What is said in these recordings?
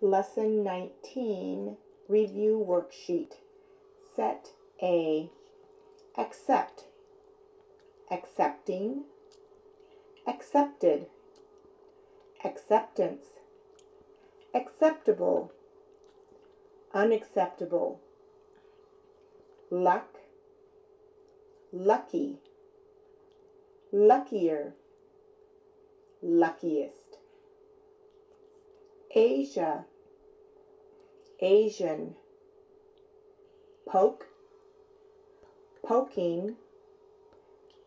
Lesson 19 Review Worksheet. Set A. Accept. Accepting. Accepted. Acceptance. Acceptable. Unacceptable. Luck. Lucky. Luckier. Luckiest Asia. Asian. Poke. Poking.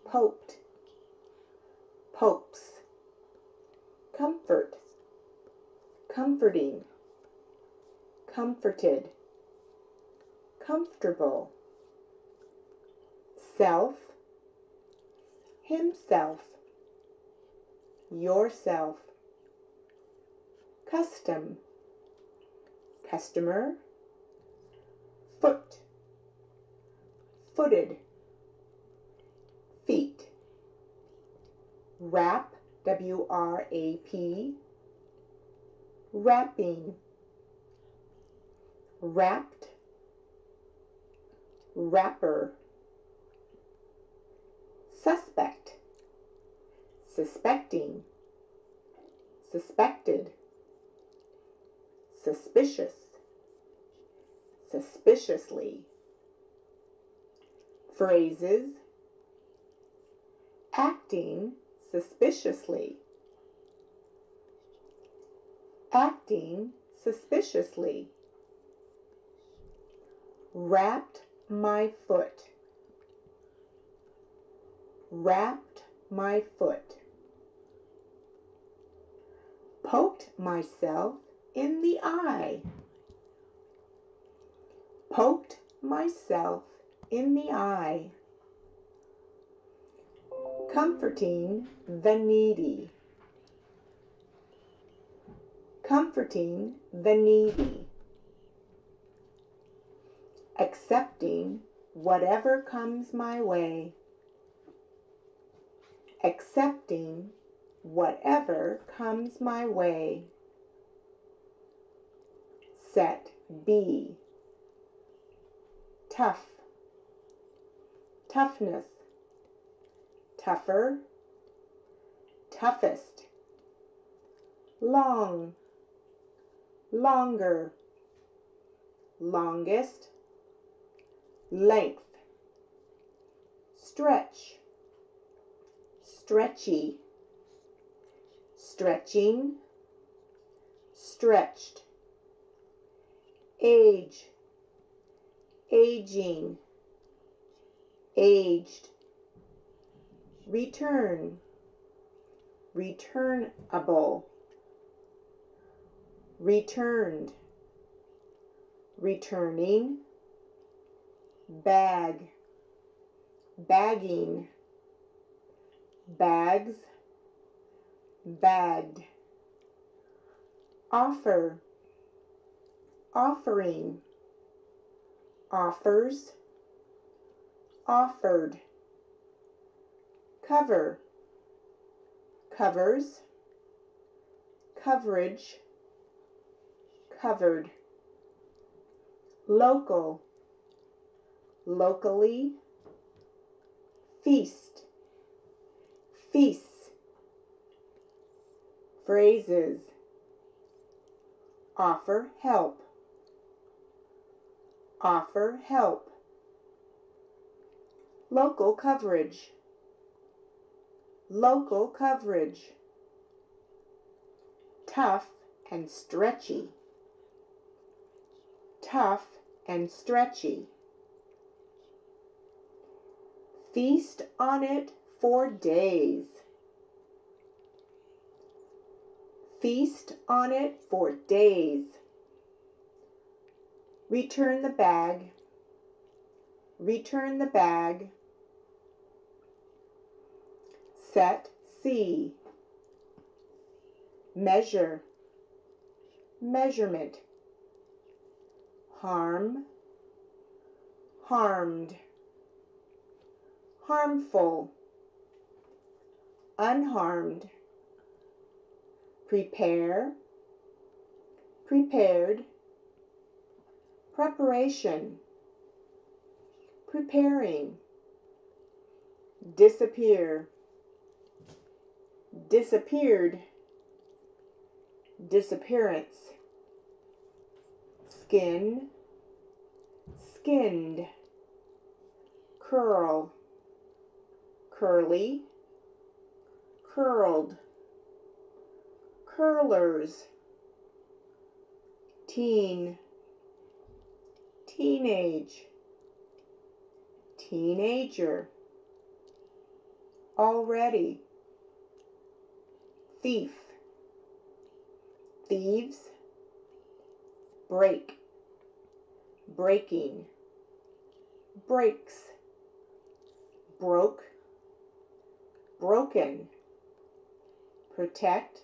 Poked. Popes Comfort. Comforting. Comforted. Comfortable. Self. Himself. Yourself Custom. Customer. Foot. Footed. Feet. Wrap W-R-A-P Wrapping. Wrapped. Wrapper. Suspect. Suspecting. Suspected Suspicious Suspiciously. Phrases. Acting suspiciously. Acting suspiciously. Wrapped my foot. Wrapped my foot. Poked myself in the eye. Poked myself in the eye. Comforting the needy. Comforting the needy. Accepting whatever comes my way. Accepting whatever comes my way Set B Tough. Toughness. Tougher. Toughest. Long. Longer. Longest. Length. Stretch. Stretchy. Stretching. Stretched Age. Aging. Aged. Return. Returnable. Returned. Returning. Bag. Bagging. Bags. Bagged. Offer Offering. Offers. Offered. Cover. Covers. Coverage. Covered. Local. Locally. Feast. Feasts. Phrases. Offer help Offer help. Local coverage. Local coverage. Tough and stretchy. Tough and stretchy. Feast on it for days. Feast on it for days Return the bag. Return the bag. Set C. Measure. Measurement. Harm. Harmed. Harmful. Unharmed. Prepare. Prepared, preparation, preparing, disappear, disappeared, disappearance, skin, skinned, curl, curly, curled, curlers, teen, teenage, teenager, already, thief, thieves, break, breaking, breaks, broke, broken, protect,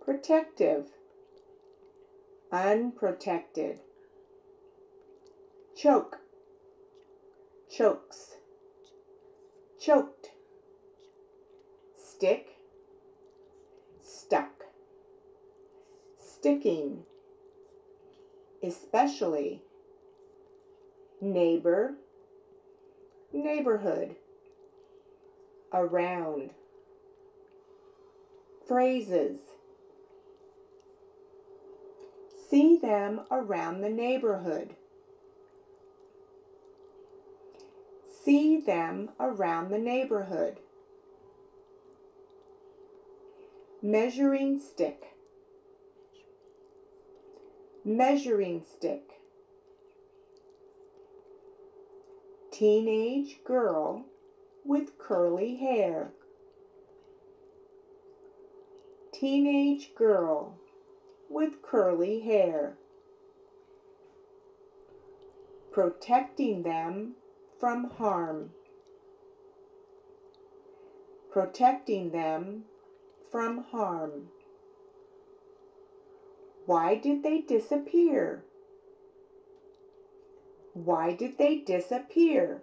protective, unprotected, choke, chokes, choked, stick, stuck, sticking, especially, neighbor, neighborhood, around, phrases. See them around the neighborhood. See them around the neighborhood. Measuring stick. Measuring stick. Teenage girl with curly hair. Teenage girl with curly hair. Protecting them from harm. Protecting them from harm. Why did they disappear? Why did they disappear?